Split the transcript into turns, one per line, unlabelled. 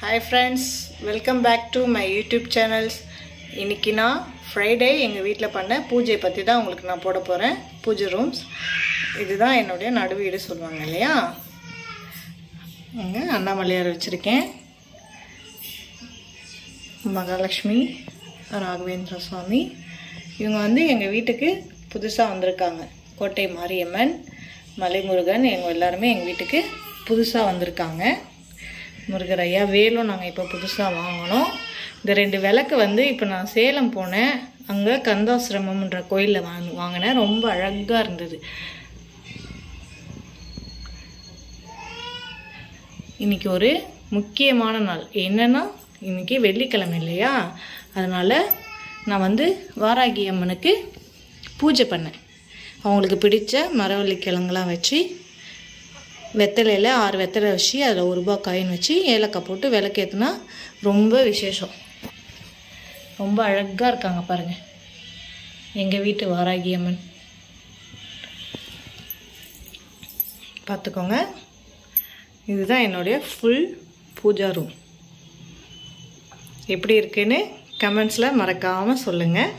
Hi friends welcome back to my YouTube channels இன்றைக்கி நான் Friday எங்கள் வீட்டில் பண்ண பூஜை பற்றி தான் உங்களுக்கு நான் போட போகிறேன் பூஜை ரூம்ஸ் இதுதான் என்னுடைய நடுவீடு சொல்லுவாங்க இல்லையா? அங்கே அண்ணாமலையார் வச்சுருக்கேன்? மகாலட்சுமி ராகவேந்திர சுவாமி. இவங்க வந்து எங்கள் வீட்டுக்கு புதுசாக வந்திருக்காங்க. கோட்டை மாரியம்மன் மலைமுருகன் எங்கள் எல்லாருமே எங்கள் வீட்டுக்கு புதுசாக வந்திருக்காங்க. முருகர் ஐயா வேலும் நாங்கள் இப்போ புதுசாக வாங்கினோம் இந்த ரெண்டு விளக்கு வந்து இப்போ நான் சேலம் போனேன். அங்கே கந்தாசிரமம்ன்ற கோயிலில் வாங்க வாங்கினேன். ரொம்ப அழகாக இருந்தது. இன்னைக்கு ஒரு முக்கியமான நாள். என்னென்னா இன்றைக்கி வெள்ளிக்கிழமை இல்லையா? அதனால் நான் வந்து வாராகி அம்மனுக்கு பூஜை பண்ணேன். அவங்களுக்கு பிடித்த மரவள்ளி கிழங்குலாம் வச்சு வெத்தலையில் ஆறு வெத்தலை வச்சு அதில் ஒரு ரூபா காயின் வச்சு ஏலக்காய் போட்டு விளக்கேற்றுனா ரொம்ப விசேஷம். ரொம்ப அழகாக இருக்காங்க பாருங்கள் எங்கள் வீட்டு வாராகி அம்மன். பார்த்துக்கோங்க இதுதான் என்னுடைய ஃபுல் பூஜா ரூம் எப்படி இருக்குன்னு கமெண்ட்ஸில் மறக்காமல் சொல்லுங்கள்